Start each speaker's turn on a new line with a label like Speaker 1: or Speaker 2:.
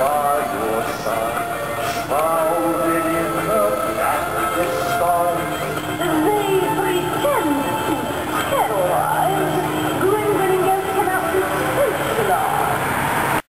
Speaker 1: by your side. Smile